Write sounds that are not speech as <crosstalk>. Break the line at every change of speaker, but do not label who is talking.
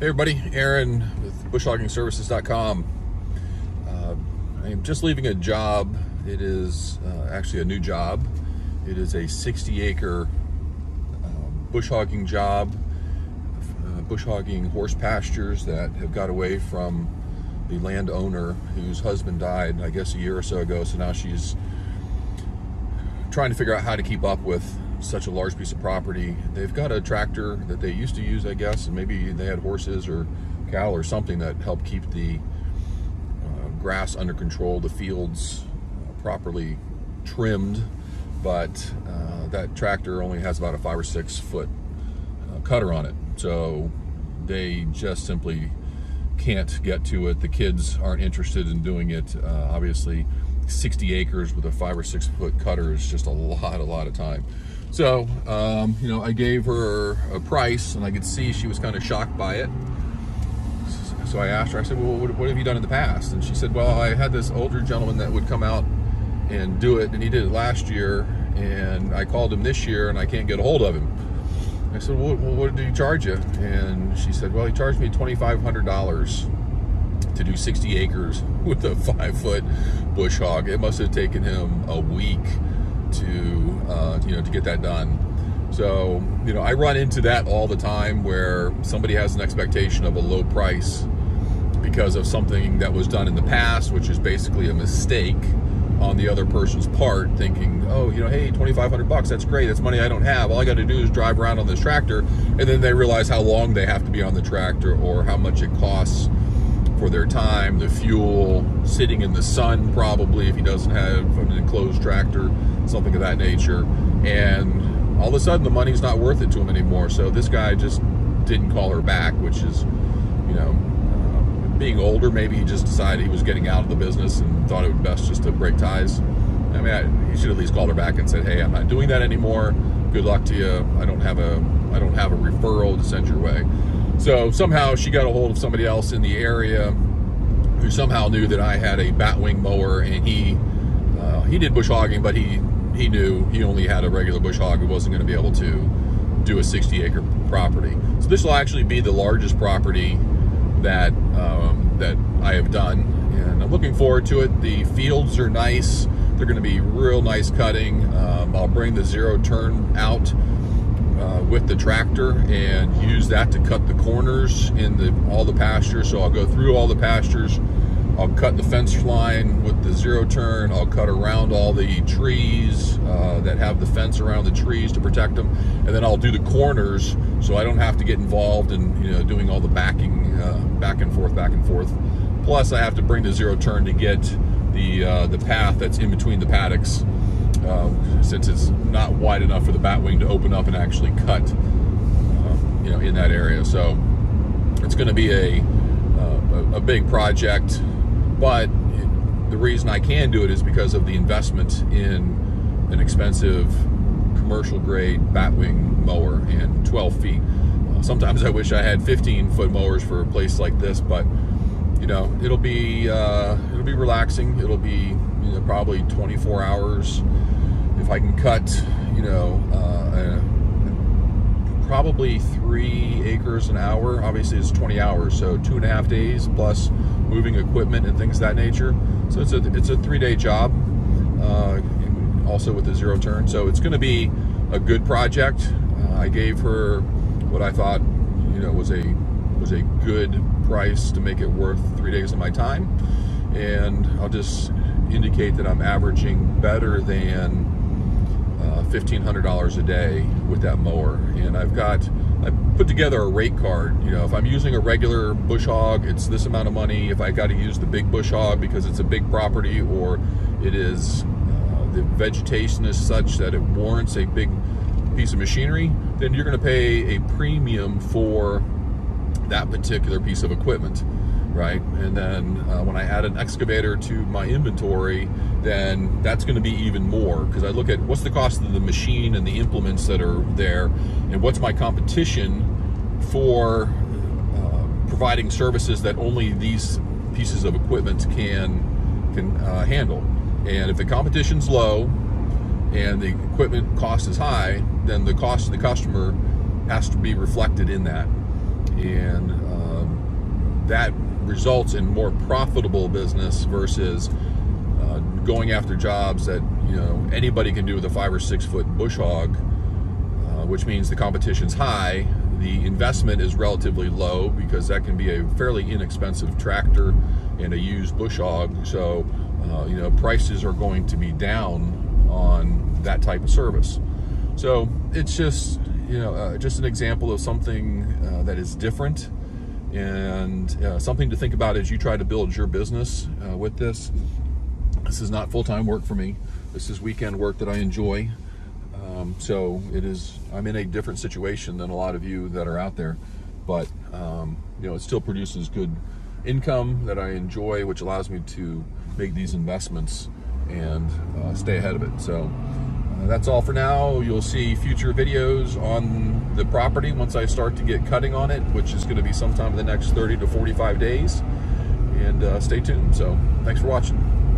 Hey everybody, Aaron with bushhoggingservices.com. Uh, I am just leaving a job. It is uh, actually a new job. It is a 60 acre um, bush hogging job, uh, bush hogging horse pastures that have got away from the landowner whose husband died, I guess a year or so ago. So now she's trying to figure out how to keep up with such a large piece of property. They've got a tractor that they used to use, I guess, and maybe they had horses or cattle or something that helped keep the uh, grass under control, the fields uh, properly trimmed. But uh, that tractor only has about a five or six foot uh, cutter on it. So they just simply can't get to it. The kids aren't interested in doing it. Uh, obviously, 60 acres with a five or six foot cutter is just a lot, a lot of time. So, um, you know, I gave her a price and I could see she was kind of shocked by it. So I asked her, I said, well, what, what have you done in the past? And she said, well, I had this older gentleman that would come out and do it, and he did it last year, and I called him this year, and I can't get a hold of him. I said, well, what did he charge you? And she said, well, he charged me $2,500 to do 60 acres <laughs> with a five foot bush hog. It must have taken him a week to you know to get that done. So you know I run into that all the time where somebody has an expectation of a low price because of something that was done in the past, which is basically a mistake on the other person's part, thinking, oh, you know, hey, 2,500 bucks, that's great, that's money I don't have. All I got to do is drive around on this tractor, and then they realize how long they have to be on the tractor or how much it costs for their time, the fuel, sitting in the sun probably if he doesn't have an enclosed tractor, something of that nature. And all of a sudden the money's not worth it to him anymore. So this guy just didn't call her back, which is, you know, uh, being older, maybe he just decided he was getting out of the business and thought it would best just to break ties. I mean, I, he should at least call her back and said, "Hey, I'm not doing that anymore. Good luck to you. I don't have a I don't have a referral to send your way." So somehow she got a hold of somebody else in the area who somehow knew that I had a batwing mower and he uh, he did bush hogging, but he he knew he only had a regular bush hog. He wasn't going to be able to do a 60 acre property. So this will actually be the largest property that um, that I have done, and I'm looking forward to it. The fields are nice. They're going to be real nice cutting. Um, I'll bring the zero turn out uh, with the tractor and use that to cut the corners in the all the pastures. So I'll go through all the pastures. I'll cut the fence line with the zero turn. I'll cut around all the trees uh, that have the fence around the trees to protect them, and then I'll do the corners so I don't have to get involved in you know doing all the backing uh, back and forth, back and forth. Plus, I have to bring the zero turn to get the uh, the path that's in between the paddocks uh, since it's not wide enough for the batwing to open up and actually cut, uh, you know, in that area. So it's going to be a, uh, a big project, but the reason I can do it is because of the investment in an expensive commercial grade batwing mower and 12 feet. Uh, sometimes I wish I had 15 foot mowers for a place like this, but you know, it'll be uh, it'll be relaxing. It'll be you know, probably 24 hours if I can cut, you know, uh, probably three acres an hour. Obviously, it's 20 hours, so two and a half days plus moving equipment and things that nature. So it's a it's a three day job, uh, also with a zero turn. So it's going to be a good project. Uh, I gave her what I thought, you know, was a was a good price to make it worth three days of my time, and I'll just indicate that I'm averaging better than uh, $1,500 a day with that mower. And I've got, I put together a rate card. You know, if I'm using a regular bush hog, it's this amount of money. If I got to use the big bush hog because it's a big property or it is, uh, the vegetation is such that it warrants a big piece of machinery, then you're going to pay a premium for that particular piece of equipment right? And then uh, when I add an excavator to my inventory, then that's going to be even more because I look at what's the cost of the machine and the implements that are there, and what's my competition for uh, providing services that only these pieces of equipment can can uh, handle. And if the competition's low and the equipment cost is high, then the cost to the customer has to be reflected in that. And uh, that results in more profitable business versus uh, going after jobs that you know anybody can do with a five or six foot bush hog, uh, which means the competition's high. The investment is relatively low because that can be a fairly inexpensive tractor and a used bush hog. So, uh, you know, prices are going to be down on that type of service. So it's just, you know, uh, just an example of something uh, that is different and uh, something to think about as you try to build your business uh, with this. This is not full-time work for me. This is weekend work that I enjoy. Um, so it is, I'm in a different situation than a lot of you that are out there, but um, you know, it still produces good income that I enjoy, which allows me to make these investments and uh, stay ahead of it. So that's all for now. You'll see future videos on the property once I start to get cutting on it, which is going to be sometime in the next 30 to 45 days. And uh, stay tuned. So thanks for watching.